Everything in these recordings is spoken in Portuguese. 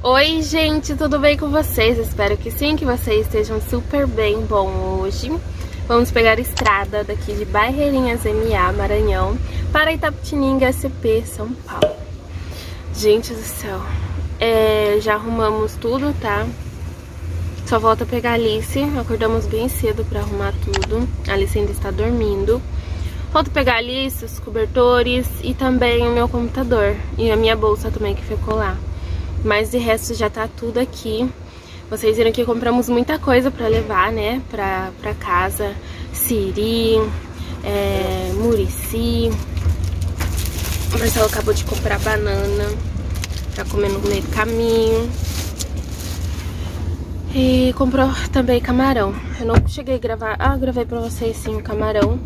Oi gente, tudo bem com vocês? Espero que sim, que vocês estejam super bem. Bom, hoje vamos pegar a estrada daqui de Barreirinhas MA, Maranhão, para Itapetininga, SP, São Paulo. Gente do céu, é, já arrumamos tudo, tá? Só volta pegar a Alice, acordamos bem cedo pra arrumar tudo. A Alice ainda está dormindo. Falta pegar a Alice, os cobertores e também o meu computador. E a minha bolsa também que ficou lá. Mas de resto já tá tudo aqui. Vocês viram que compramos muita coisa pra levar, né? Pra, pra casa. Siri, é, murici. O Marcelo acabou de comprar banana pra comer no meio do caminho. E comprou também camarão. Eu não cheguei a gravar... Ah, gravei pra vocês sim o camarão.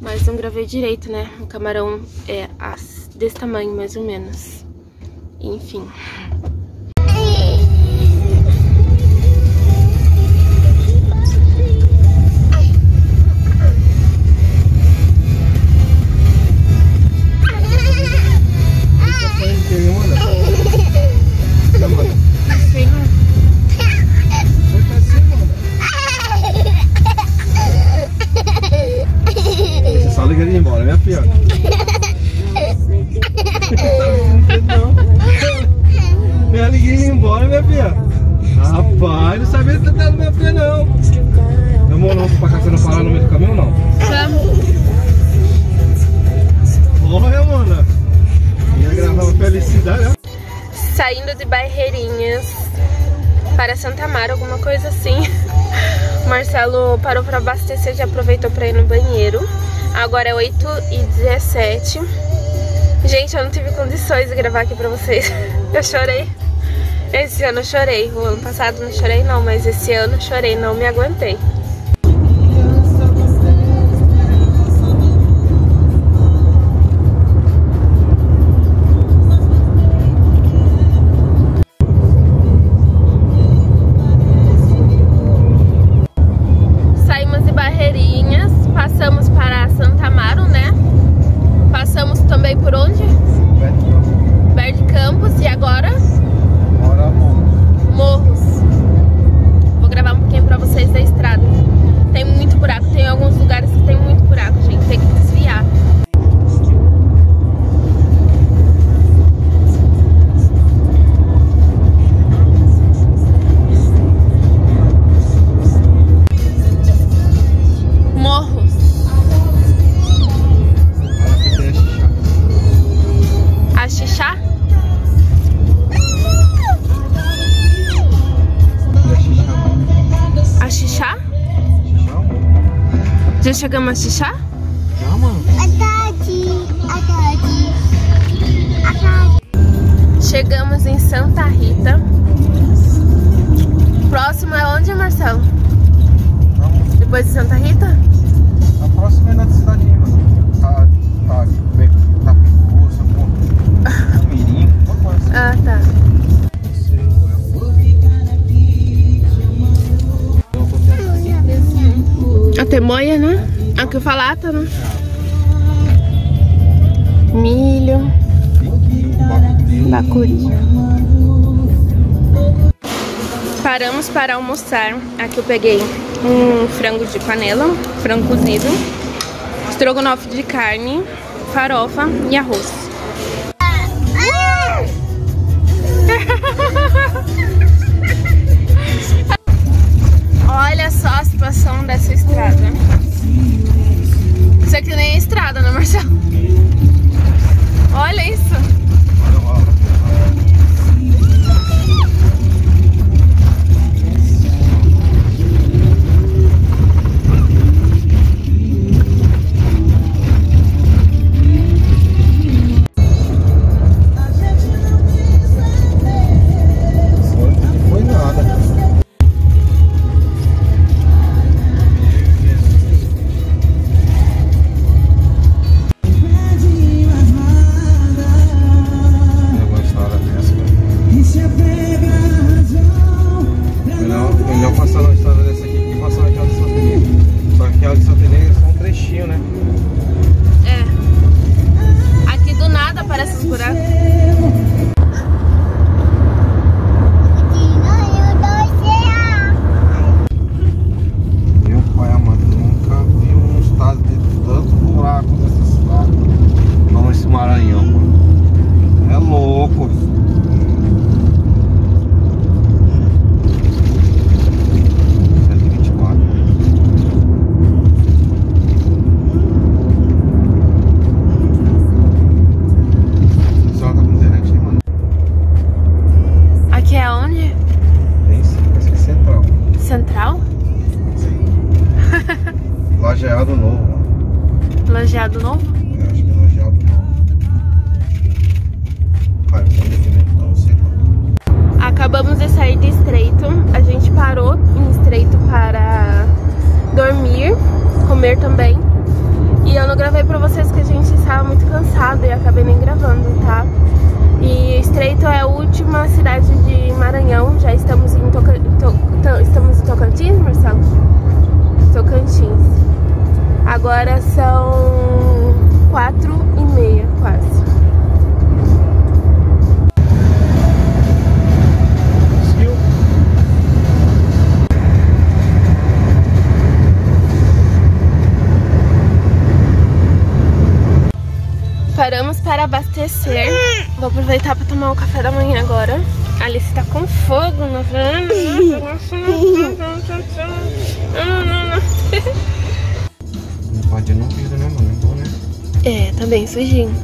Mas não gravei direito, né? O camarão é desse tamanho, mais ou menos. Enfim. Filha. Rapaz, não sabia que tá dando minha filha, não. Meu não pra cá, você não parar no meio do caminho, não? Olha, mano. Ia gravar uma felicidade, ó. Saindo de Barreirinhas para Santa Mara, alguma coisa assim. O Marcelo parou para abastecer, já aproveitou para ir no banheiro. Agora é 8 e 17 Gente, eu não tive condições de gravar aqui pra vocês. Eu chorei. Esse ano eu chorei. O ano passado não chorei não, mas esse ano eu chorei, não me aguentei. Xixá. Já chegamos a Xixá? Mano. Chegamos em Santa Rita. Próximo é onde, Marcelo? Depois de Santa Rita? A próxima é na cidadinha, A temoia, né? A que falata, né? Milho, bacuri. Paramos para almoçar. Aqui eu peguei um frango de panela, frango cozido, estrogonofe de carne, farofa e arroz. Olha só a situação dessa estrada. Isso aqui nem é estrada, né, Marcelo? Acabamos de sair de Estreito. A gente parou em Estreito para dormir, comer também. E eu não gravei pra vocês que a gente estava muito cansado e acabei nem gravando, tá? E Estreito é a última cidade de Maranhão. Já estamos em, Toca... To... estamos em Tocantins, Marcelo? Tocantins. Agora são quatro aproveitar para tomar o café da manhã agora. A Alice tá com fogo no Não pode no vidro, né, mano? Então, né? É, tá bem sujinho.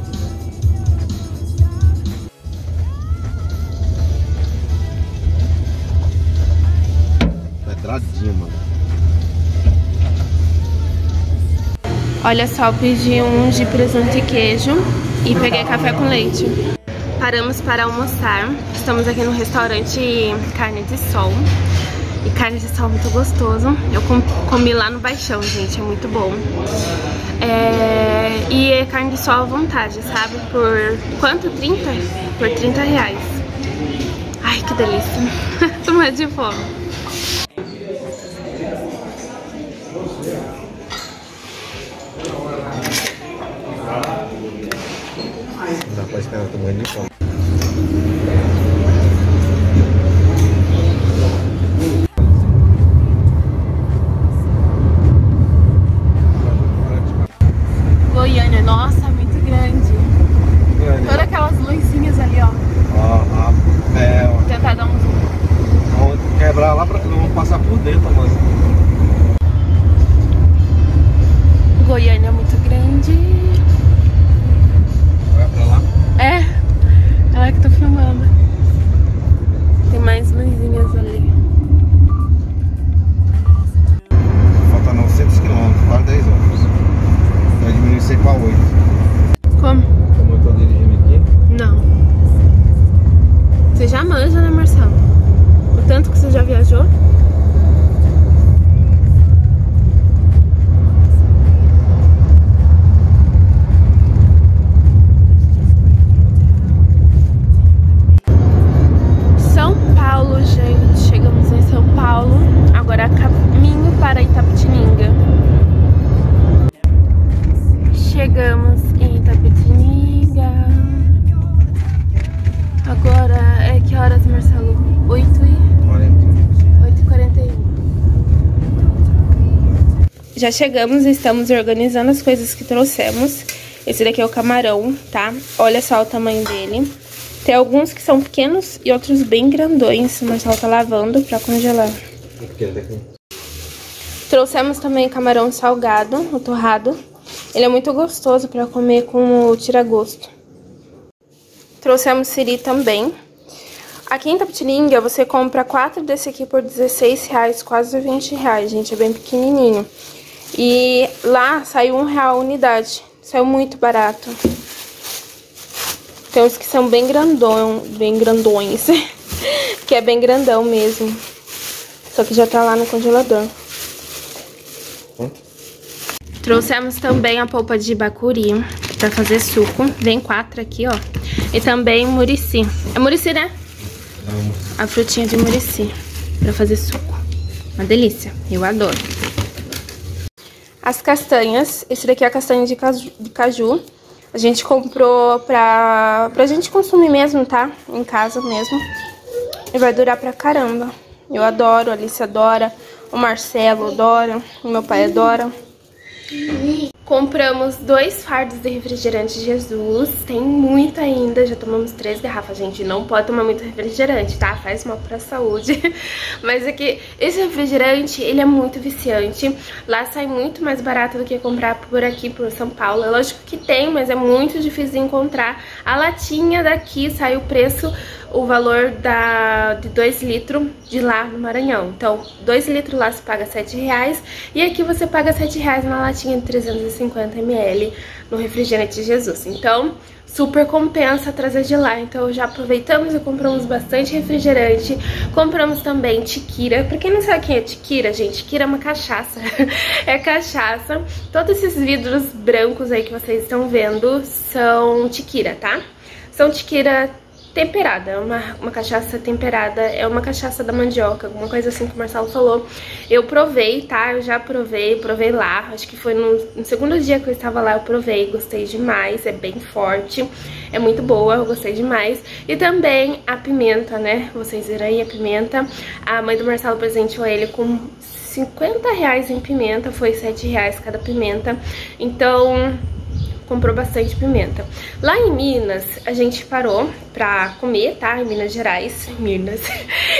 Pedradinha, mano. Olha só, pedi um de presunto e queijo e peguei café com leite. Paramos para almoçar. Estamos aqui no restaurante Carne de Sol. E carne de sol muito gostoso. Eu com- comi lá no Baixão, gente, é muito bom. É, E é carne de sol à vontade, sabe? Por quanto? 30? Por 30 reais. Ai, que delícia. Tô de fome. Pra esperar, morrendo de fome. Goiânia, nossa, muito grande. Todas aquelas luzinhas ali, ó. Ó, a, é, tentar dar um zoom. vamos quebrar lá pra vamos passar por dentro, mano. Já chegamos e estamos organizando as coisas que trouxemos. Esse daqui é o camarão, tá? Olha só o tamanho dele. Tem alguns que são pequenos e outros bem grandões. O Marcelo tá lavando pra congelar. Trouxemos também camarão salgado, o torrado. Ele é muito gostoso pra comer com o tira-gosto. Trouxemos siri também. Aqui em Tapetininga você compra quatro desse aqui por 16 reais, quase 20 reais, gente. É bem pequenininho. E lá saiu um real a unidade. Saiu muito barato. Tem uns que são bem grandão, bem grandões. que é bem grandão mesmo. Só que já tá lá no congelador. Trouxemos também a polpa de bacuri pra fazer suco. Vem quatro aqui, ó. E também murici. É murici, né? Vamos. A frutinha de murici pra fazer suco. Uma delícia. Eu adoro. As castanhas. Esse daqui é a castanha de caju. De caju. A gente comprou pra, pra gente consumir mesmo, tá? Em casa mesmo. E vai durar pra caramba. Eu adoro, a Alice adora, o Marcelo adora, o meu pai adora. Compramos dois fardos de refrigerante Jesus. Tem muito ainda. Já tomamos três garrafas, gente. Não pode tomar muito refrigerante, tá? Faz mal pra saúde. Mas aqui, esse refrigerante, ele é muito viciante. Lá sai muito mais barato do que comprar por aqui, por São Paulo. É lógico que tem, mas é muito difícil encontrar. A latinha daqui sai o preço o valor da, de 2 litros de lá no Maranhão. Então, 2 litros lá você paga 7 reais e aqui você paga 7 reais na latinha de 350 ml no refrigerante Jesus. Então, super compensa trazer de lá. Então já aproveitamos e compramos bastante refrigerante. Compramos também tiquira. Pra quem não sabe quem é tiquira, gente, tiquira é uma cachaça. é cachaça. Todos esses vidros brancos aí que vocês estão vendo são tiquira, tá? São tiquira temperada, é uma, uma cachaça temperada, é uma cachaça da mandioca, alguma coisa assim que o Marcelo falou. Eu provei, tá? Eu já provei, provei lá, acho que foi no, no segundo dia que eu estava lá, eu provei, gostei demais, é bem forte, é muito boa, eu gostei demais. E também a pimenta, né? Vocês viram aí a pimenta. A mãe do Marcelo presenteou ele com 50 reais em pimenta, foi 7 reais cada pimenta. Então, comprou bastante pimenta. Lá em Minas, a gente parou pra comer, tá? Em Minas Gerais, Minas.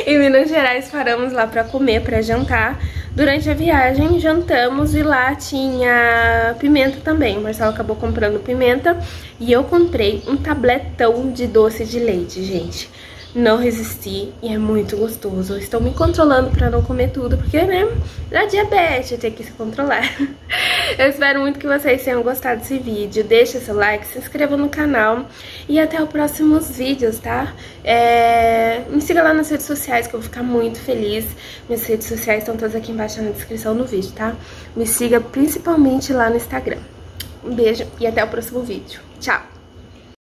em Minas Gerais paramos lá pra comer, pra jantar. Durante a viagem, jantamos e lá tinha pimenta também. O Marcelo acabou comprando pimenta e eu comprei um tabletão de doce de leite, gente não resisti e é muito gostoso. estou me controlando para não comer tudo, porque, né, da diabetes, tem que se controlar. Eu espero muito que vocês tenham gostado desse vídeo. Deixa seu like, se inscreva no canal e até os próximos vídeos, tá? É... Me siga lá nas redes sociais que eu vou ficar muito feliz. Minhas redes sociais estão todas aqui embaixo na descrição do vídeo, tá? Me siga principalmente lá no Instagram. Um beijo e até o próximo vídeo. Tchau!